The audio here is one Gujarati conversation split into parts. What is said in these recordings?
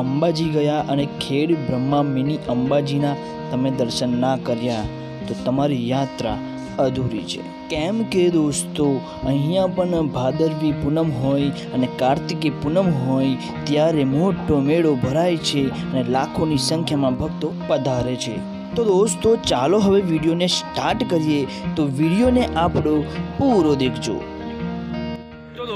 અંબાજી ગયા અને ખેડ બ્રહ્મા મિની અંબાજીના તમે દર્શન ના કર્યા, તો તમારી યાત્રા અધૂરી છે. કેમ કે દોસ્તો, અહીંયા પણ ભાદરવી પૂનમ હોય અને કાર્તિકી પૂનમ હોય, ત્યારે મોટો મેળો ભરાય છે અને લાખોની સંખ્યામાં ભક્તો પધારે છે. તો દોસ્તો, ચાલો હવે વિડીયોને સ્ટાર્ટ કરીએ, તો વિડીયોને આપણો પૂરો દેખજો.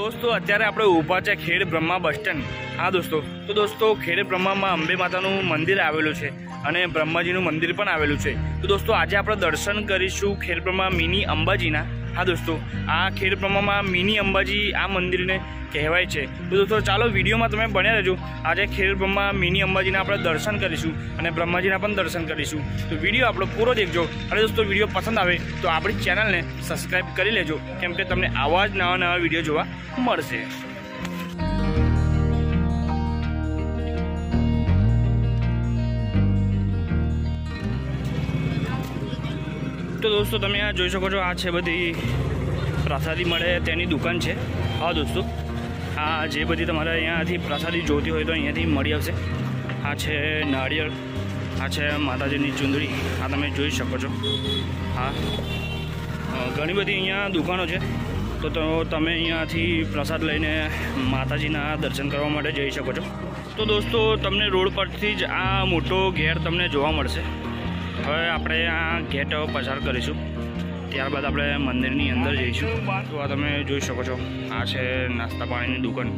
દોસ્તો, અત્યારે આપણે ઊભા છે ખેડ બ્રહ્મા બસ સ્ટેન્ડ. હા, દોસ્તો. તો દોસ્તો, ખેડ બ્રહ્મામાં અંબે માતાનું મંદિર આવેલું છે અને બ્રહ્માજીનું મંદિર પણ આવેલું છે. તો દોસ્તો, આજે આપણે દર્શન કરીશું ખેડ મિની અંબાજીના. હા દોસ્તો, આ ખેડ પ્રમાણમાં મિની અંબાજી આ મંદિરને કહેવાય છે. તો દોસ્તો, ચાલો વિડીયોમાં તમે બન્યા રહેજો. આજે ખેડ બ્રહ્મા મિની અંબાજીના આપણે દર્શન કરીશું અને બ્રહ્માજીના પણ દર્શન કરીશું. તો વીડિયો આપણો પૂરો દેખજો. અને દોસ્તો, વીડિયો પસંદ આવે તો આપણી ચેનલને સબસ્ક્રાઈબ કરી લેજો, કેમ કે તમને આવા જ નવા નવા વીડિયો જોવા મળશે. તો દોસ્તો તમે આ જોઈ શકો છો, આ છે બધી પ્રસાદી મળે તેની દુકાન છે. હા દોસ્તો, આ જે બધી તમારે અહીંયાથી પ્રસાદી જોતી હોય તો અહીંયાથી મળી આવશે. આ છે નાળિયેર આ છે માતાજીની ચુંદડી, આ તમે જોઈ શકો છો. હા ઘણી બધી અહીંયા દુકાનો છે. તો તમે અહીંયાથી પ્રસાદ લઈને માતાજીના દર્શન કરવા માટે જઈ શકો છો. તો દોસ્તો, તમને રોડ પરથી જ આ મોટો ઘેર તમને જોવા મળશે. હવે આપણે આ ગેટ પસાર કરીશું. ત્યારબાદ આપણે મંદિરની અંદર જઈશું. તો આ તમે જોઈ શકો છો, આ છે નાસ્તા પાણીની દુકાન.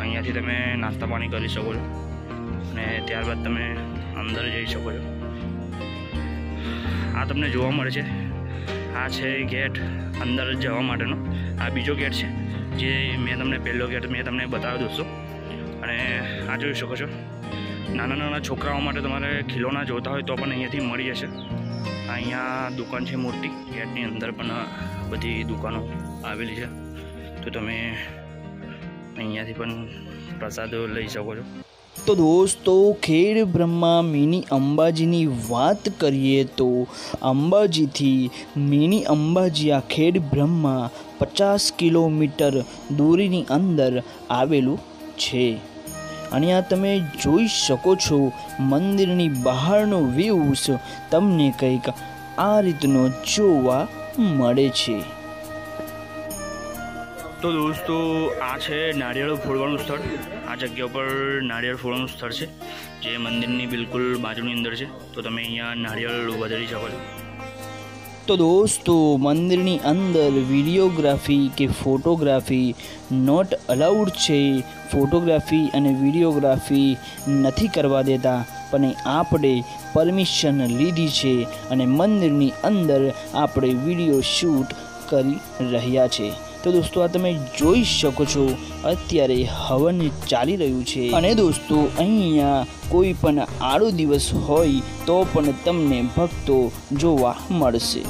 અહીંયાથી તમે નાસ્તા પાણી કરી શકો છો. અને ત્યારબાદ તમે અંદર જઈ શકો છો. આ તમને જોવા મળે છે. આ છે ગેટ અંદર જવા માટેનો. આ બીજો ગેટ છે, જે મેં તમને પહેલો ગેટ મેં તમને બતાવ્યો દોસ્તો. અને આ જોઈ શકો છો. નાના નાના છોકરાઓ માટે તમારે ખીલોના જોતા હોય તો પણ અહીંયાથી મળી જશે. અહીંયા દુકાન છે મોટી, ગેટની અંદર પણ બધી દુકાનો આવેલી છે. તો તમે અહીંયાથી પણ પ્રસાદો લઈ શકો છો. તો દોસ્તો, ખેડ બ્રહ્મા મિની અંબાજીની વાત કરીએ તો અંબાજીથી મિની અંબાજી આ ખેડ બ્રહ્મા પચાસ કિલોમીટર દૂરીની અંદર આવેલું છે. અને આ તમે જોઈ શકો છો, મંદિરની બહારનો વ્યૂઝ તમને કંઈક આ રીતનો જોવા મળે છે. તો દોસ્તો, આ છે નારિયેળ ફોડવાનું સ્થળ. આ જગ્યા ઉપર નારિયેળ ફોડવાનું સ્થળ છે, જે મંદિરની બિલકુલ બાજુની અંદર છે. તો તમે અહીંયા નારિયેળ વધારી શકો છો. તો દોસ્તો, મંદિરની અંદર વિડીયોગ્રાફી કે ફોટોગ્રાફી નોટ અલાઉડ છે. ફોટોગ્રાફી અને વિડીયોગ્રાફી નથી કરવા દેતા, પણ આપણે પરમિશન લીધી છે અને મંદિરની અંદર આપણે વીડિયો શૂટ કરી રહ્યા છે. તો દોસ્તો, આ તમે જોઈ શકો છો, અત્યારે હવન ચાલી રહ્યું છે. અને દોસ્તો, અહીંયા કોઈ પણ આડો દિવસ હોય તો પણ તમને ભક્તો જોવા મળશે.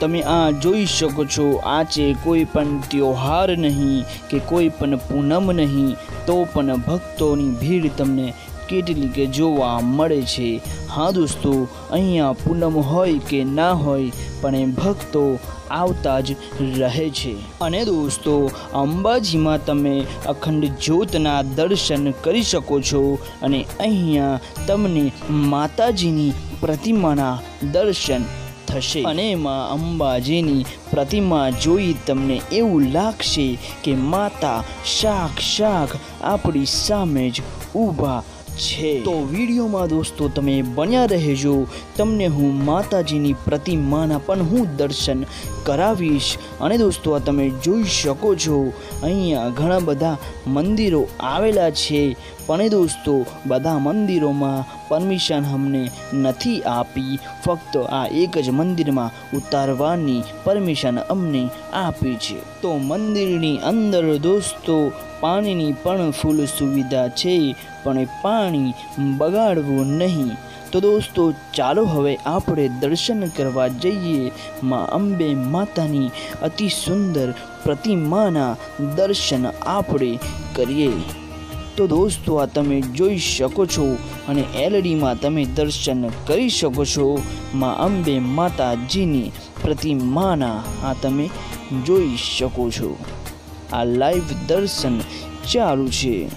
તમે આ જોઈ શકો છો આ કોઈ પણ ત્યોહાર નહીં કે કોઈ પણ પૂનમ નહીં, તો પણ ભક્તોની ભીડ તમને કેટલી કે જોવા મળે છે. હા દોસ્તો, અહીંયા પૂનમ હોય કે ના હોય, પણ એ ભક્તો આવતા જ રહે છે. અને દોસ્તો, અંબાજીમાં તમે અખંડ જ્યોતના દર્શન કરી શકો છો અને અહીંયા તમને માતાજીની પ્રતિમાના દર્શન થશે. અને એમાં અંબાજીની પ્રતિમા જોઈ તમને એવું લાગશે કે માતા શાક શાક આપણી સામે જ ઊભા છે. તો વિડીયોમાં દોસ્તો તમે બન્યા રહેજો. તમને હું માતાજીની પ્રતિમાના પણ હું દર્શન કરાવીશ. અને દોસ્તો આ તમે જોઈ શકો છો. અહીંયા ઘણા બધા મંદિરો આવેલા છે. પણ દોસ્તો, બધા મંદિરોમાં પરમિશન અમને નથી આપી. ફક્ત આ એક જ મંદિરમાં ઉતારવાની પરમિશન અમને આપી છે. તો મંદિરની અંદર દોસ્તો, પાણીની પણ ફૂલ સુવિધા છે, પણ પાણી બગાડવું નહીં. તો દોસ્તો, ચાલો હવે આપણે દર્શન કરવા જઈએ માં અંબે માતાની અતિ સુંદર પ્રતિમાના દર્શન આપણે કરીએ. તો દોસ્તો, આ તમે જોઈ શકો છો અને એલડીમાં તમે દર્શન કરી શકો છો માં અંબે માતાજીની પ્રતિમાના. આ તમે જોઈ શકો છો. આ લાઈવ દર્શન ચાલુ છે.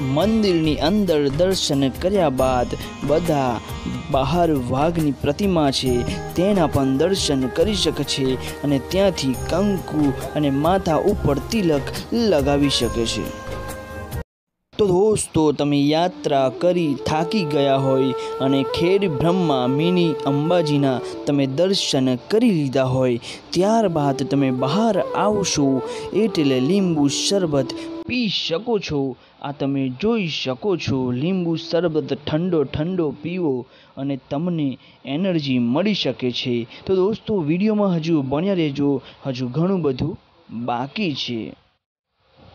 મંદિરની અંદર દર્શન કર્યા બાદ બધા બહાર વાઘની પ્રતિમા છે. તેના પણ દર્શન કરી શકે છે અને ત્યાંથી કંકુ અને માથા ઉપર તિલક લગાવી શકે છે. તો દોસ્તો, તમે યાત્રા કરી થાકી ગયા હોય અને ખેડ બ્રહ્મા, મિની, અંબાજીના તમે દર્શન કરી લીધા હોય, ત્યારબાદ તમે બહાર આવશો એટલે લીંબુ શરબત પી શકો છો. આ તમે જોઈ શકો છો, લીંબુ શરબત ઠંડો ઠંડો પીવો અને તમને એનર્જી મળી શકે છે. તો દોસ્તો, વિડીયોમાં હજુ બન્યા રહેજો, હજુ ઘણું બધું બાકી છે.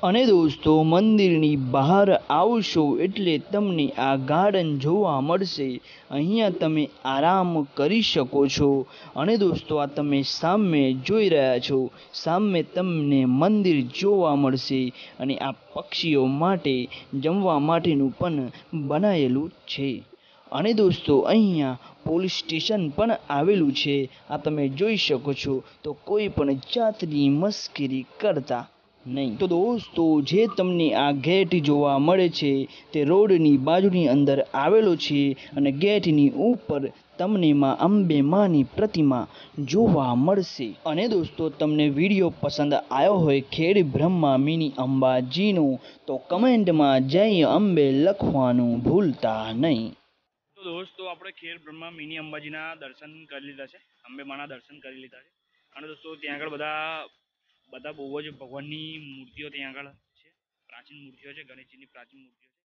અને દોસ્તો, મંદિરની બહાર આવશો એટલે તમને આ ગાર્ડન જોવા મળશે. અહીંયા તમે આરામ કરી શકો છો. અને દોસ્તો, આ તમે સામે જોઈ રહ્યા છો. સામે તમને મંદિર જોવા મળશે અને આ પક્ષીઓ માટે, જમવા માટેનું પણ બનાવેલું છે. અને દોસ્તો, અહીંયા પોલીસ સ્ટેશન પણ આવેલું છે. આ તમે જોઈ શકો છો. તો કોઈ પણ જાતની મસ્કરી કરતા નહીં. તો દોસ્તો જે તમને આ ગેટ જોવા મળે છે તે રોડની બાજુની અંદર આવેલો છે અને ગેટની ઉપર તમને માં અંબે માની પ્રતિમા જોવા મળશે. અને દોસ્તો તમને વીડિયો પસંદ આવ્યો હોય ખેડ બ્રહ્મા મિની અંબાજીનો તો કમેન્ટમાં જય અંબે લખવાનું ભૂલતા નહીં. તો દોસ્તો આપણે ખેર બ્રહ્મા મિની અંબાજીના દર્શન કરી લીધા છે અંબે માના દર્શન કરી લીધા છે. અને દોસ્તો ત્યાં આગળ બધા બધા બહુ જ ભગવાનની મૂર્તિઓ ત્યાં આગળ છે. પ્રાચીન મૂર્તિઓ છે, ગણેશજીની પ્રાચીન મૂર્તિઓ છે,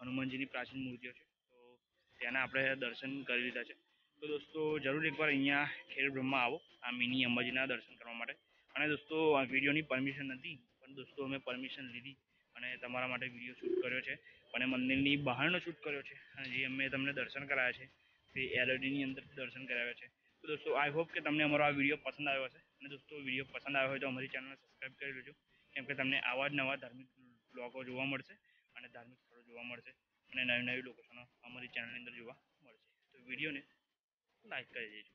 હનુમાનજીની પ્રાચીન મૂર્તિઓ છે. તો ત્યાંના આપણે દર્શન કરી લીધા છે. તો દોસ્તો, જરૂર એકવાર અહીંયા ખેર બ્રહ્મા આવો, આ મિની અંબાજીના દર્શન કરવા માટે. અને દોસ્તો, આ વિડીયોની પરમિશન નથી, પણ દોસ્તો, અમે પરમિશન લીધી અને તમારા માટે વીડિયો શૂટ કર્યો છે અને મંદિરની બહારનો શૂટ કર્યો છે. અને જે અમે તમને દર્શન કરાવ્યા છે, તે એલઈડીની અંદર દર્શન કરાવ્યા છે. તો દોસ્તો આઈ હોપ કે તમને અમારો આ વીડિયો પસંદ આવ્યો હશે. અને દોસ્તો વીડિયો પસંદ આવ્યો હોય તો અમારી ચેનલને સબસ્ક્રાઈબ કરી લેજો. કેમ કે તમને આવા જ નવા ધાર્મિક બ્લોગો જોવા મળશે અને ધાર્મિક સ્થળો જોવા મળશે અને નવી નવી લોકેશનો અમારી ચેનલની અંદર જોવા મળશે. તો વિડીયોને લાઈક કરી દેજો.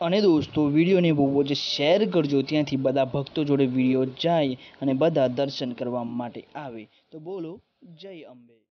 અને દોસ્તો વિડીયોને બહુ જ શેર કરજો, ત્યાંથી બધા ભક્તો જોડે વીડિયો જાય અને બધા દર્શન કરવા માટે આવે. તો બોલો, જય અંબે.